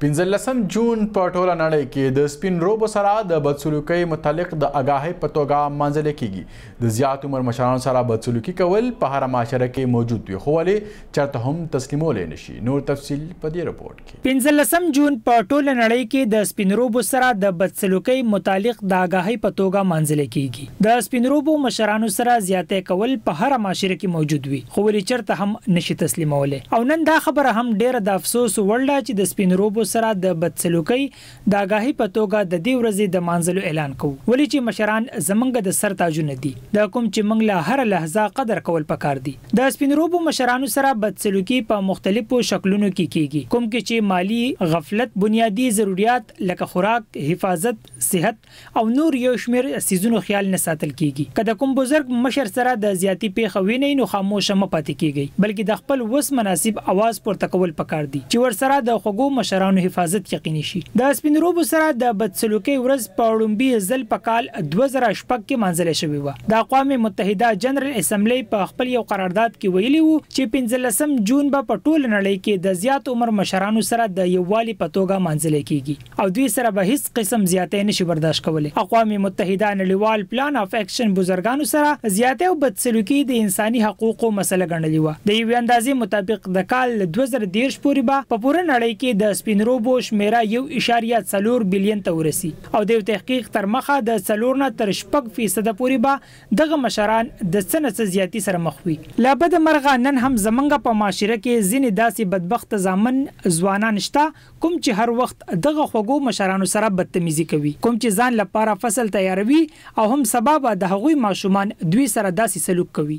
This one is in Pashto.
پنځلسم جون په ټوله نړۍ کې د سپین روبو سره د بدسلوکۍ متعلق د اګاهۍ په توګه مانځل کیږي د زیات عمر مشرانو سره بدسلوکي کول په هره معاشره کې موجود وي خو ولې چرته هم تسلیمولی نشي نور تفصیل په دې رپورټ کې پنځلسم جون په ټوله نړۍ کې د سپین روبو سره د بدسلوکۍ متعلق د اګاهۍ په توګه مانځل کیږي د سپینروبو مشرانو سره زیاتی کول په هره معاشره کې موجود وي خو ولې چرته هم نه شي تسلیمولی او نن دا خبره هم ډیره د افسوس وړده چې د سپینروبو سره د بدسلوکۍ د اګاهي په توګه ددې ورځې د مانځلو اعلان کوو ولې چې مشران زمونږ د سر تاجونه دي د کوم چې مونږ له هره لحظه قدر کول پکار دي د سپینروبو مشرانو سره بدسلوکي په مختلفو شکلونو کې کیږي کوم کې چې مالي، غفلت، بنیادي ضروریات لکه خوراک، حفاظت، صحت. او نور يو شمير څيزونو خيال نه ساتل کيږي که د کوم بزرګ مشر سره د زياتي پيښه وينئ نو خاموشه مه پاتي کيږئ بلکي د خپل وس مناسب اواز پورته کول پکار دي چي ورسره د خوږو مشرانو حفاظت يقيني شي د سپين روبو سره د بد سلوکۍ ورځ په ړومبي ځل په کال دوه زره شپږ کي مانځلي شوي وه د اقوام متحده جنرل اسمبلۍ په خپل يو قرارداد کي ويلي وو چي پنځلسم جون به په ټوله نړۍ کي د زيات عمر مشرانو سره د يووالي په توګه مانځلي کيږي. او دوی سره به هیڅ قسم زیاتی نشي برداشت کولی. اقوام متحده نړیوال پلان آف اکشن بزرګانو سره زیاتی او بدسلوکي د انساني حقوقو مسله ګڼلي وه. د یوې اندازې مطابق د کال له دوه زره دېرش پورې به په پوره نړۍ کې د سپین روبو شمیره یو اعشاریه څلور بیلین ته ورسي او د یو تحقیق تر مخه د څلور نه تر شپږ فیصده پورې به دغه مشران د څه نه څه زیاتي سره مخ وي. له بده مرغه نن هم زمونږ په معاشره کې ځینې داسې بدبخته زامن، ځوانان، شته کوم چې هر وخت دغه خوږو مشرانو سره بدتمیزي کوي کوم چې ځان لپاره فصل تیاروي او هم سبا به د هغوی ماشومان دوی سره داسې سلوک کوي.